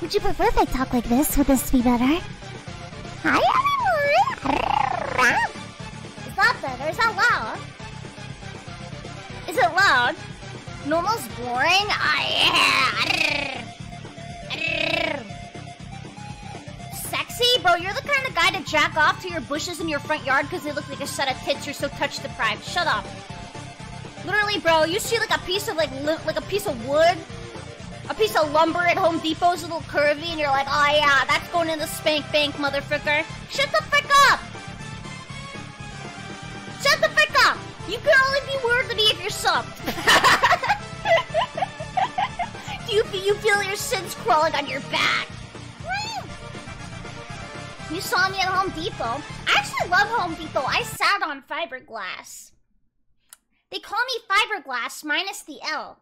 Would you prefer if I talk like this? Would this be better? Hi, everyone! Is that better? Is that loud? Is it loud? Normal's boring? I... Sexy? Bro, you're the kind of guy to jack off to your bushes in your front yard because they look like a set of tits you're so touch deprived. Shut up. Literally, bro, you see like a piece of like like a piece of wood, a piece of lumber at Home Depot's a little curvy, and you're like, oh yeah, that's going in the spank bank, motherfucker. Shut the frick up! Shut the frick up! You can only be weird to me if you're subbed. You, you feel your sins crawling on your back? You saw me at Home Depot. I actually love Home Depot. I sat on fiberglass. They call me fiberglass minus the L.